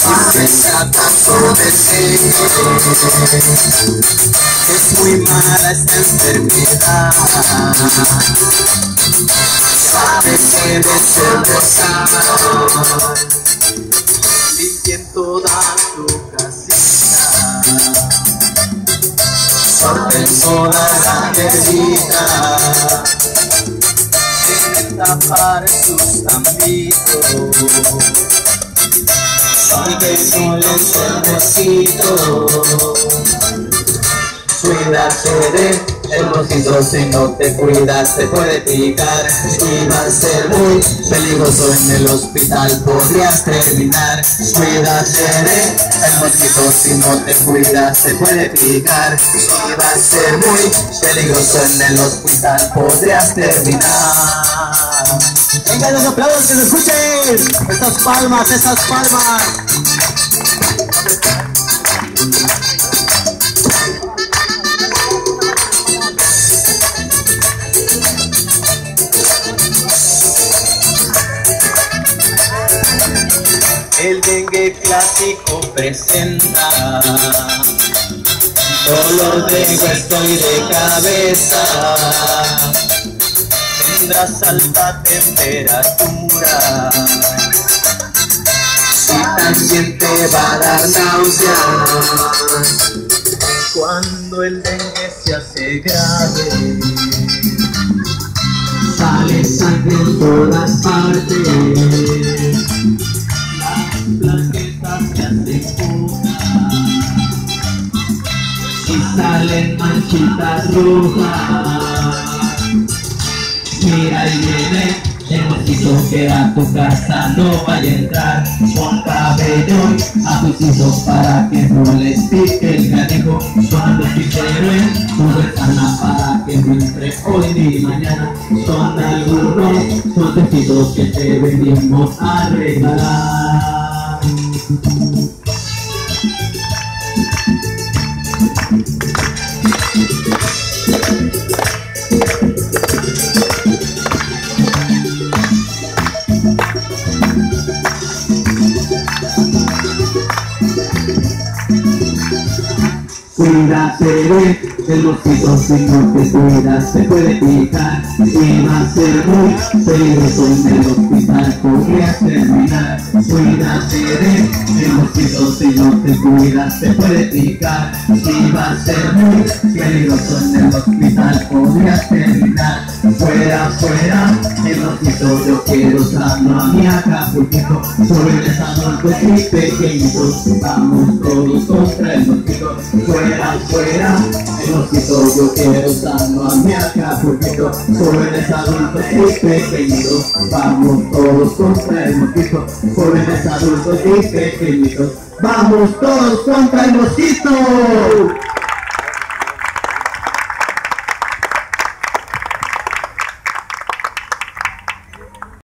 se trata sobre ti. Es muy mala esta enfermedad. Sabes que desembolsar limpien toda tu casita. Sorten toda la necesita. Deben tapar sus ámbitos. Soles el besito. Cuídate de el mosquito si no te cuidas te puede picar y va a ser muy peligroso en el hospital podrías terminar cuídate de el mosquito si no te cuidas te puede picar y va a ser muy peligroso en el hospital podrías terminar Venga, los aplausos que se escuchen. Estas palmas, estas palmas. Dengue clásico presenta dolor de hueso y de cabeza. Tendrás alta temperatura y también te va a dar náuseas. Cuando el dengue se hace grave, sale sangre en todas partes salen manchitas rojas. Mira y viene el mosquito que a tu casa no vaya a entrar. Con cabello a tus hijos para que no les pique el ganejo cuando piquero en tu ventana para que no entre hoy ni mañana. Son algunos suertecitos que te venimos a regalar Cuídate de el mosquito si no te cuidas te puede picar y va a ser muy peligroso en el hospital podrías terminar Cuídate de el mosquito si no te cuidas te puede picar y va a ser muy peligroso en el hospital podrías terminar Fuera, fuera, el mosquito yo quiero sano a mi acapulquito Jóvenes adultos y pequeñitos Vamos todos contra el mosquito Fuera, fuera, el mosquito yo quiero sano a mi acapulquito Jóvenes adultos y pequeñitos Vamos todos contra el mosquito. Jóvenes adultos y pequeñitos Vamos todos contra el mosquito